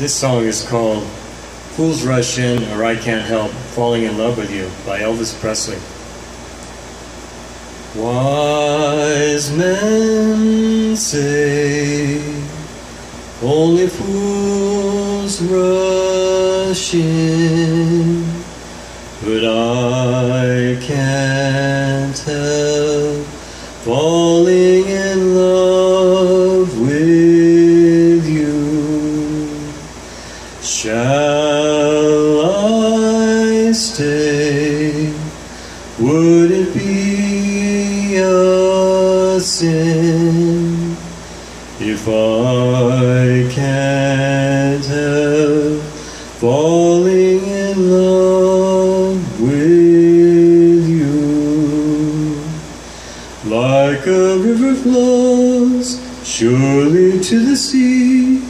This song is called Fools Rush In or I Can't Help Falling in Love with You by Elvis Presley. Wise men say only fools rush in, but I Shall I stay? Would it be a sin if I can't help falling in love with you? Like a river flows surely to the sea,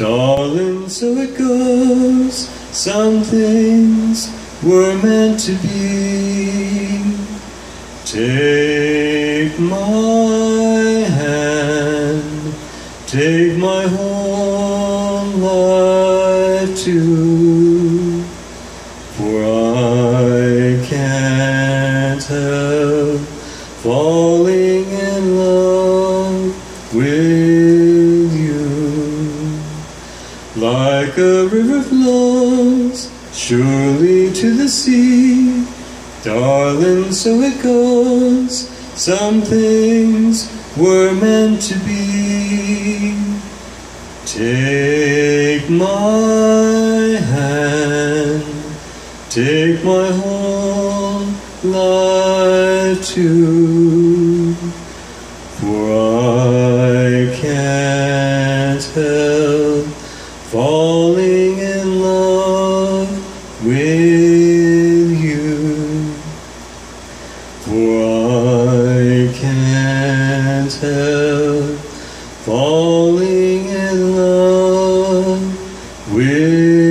darling, so it goes. Some things were meant to be. Take my hand, take my whole life too, Like a river flows surely to the sea, darling, so it goes. Some things were meant to be. Take my hand, take my whole life too, for I can't help For I can't help falling in love with